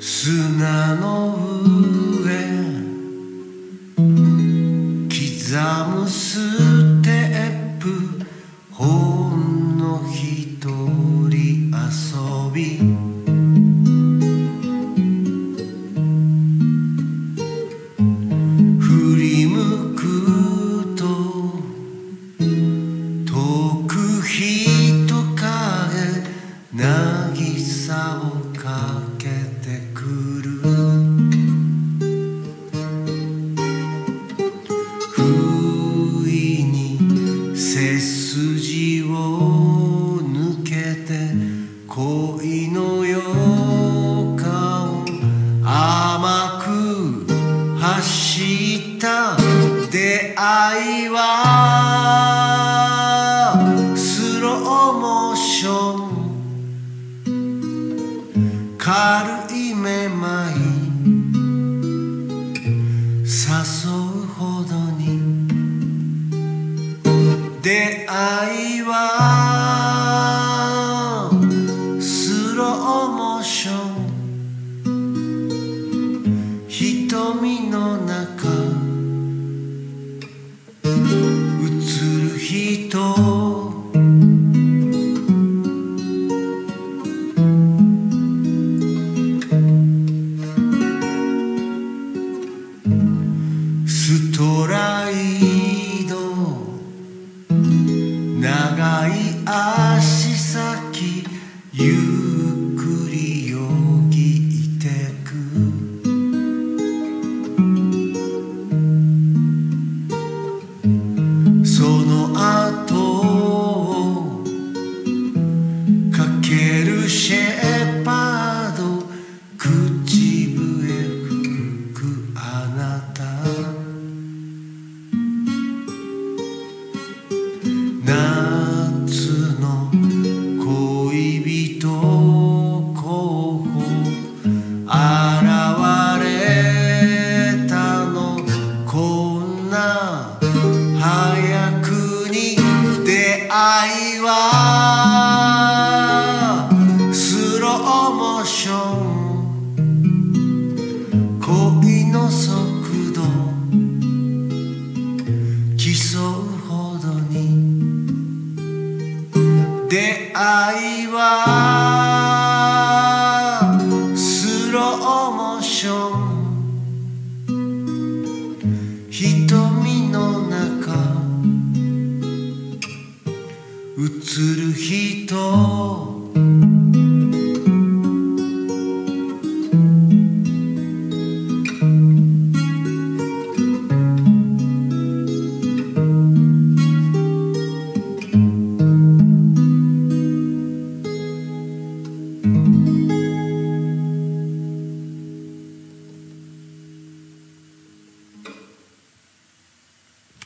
砂の上刻むステップほんの一人遊び。振り向くと遠く人影渚をかけてくる。不意に背筋を抜けて恋の予感甘く走った出会いは軽いめまい。誘うほどに。出会いはスローモーション。瞳の中。映る人。You. 早くに出会いはスローモーション恋の速度競うほどに出会いは。る人。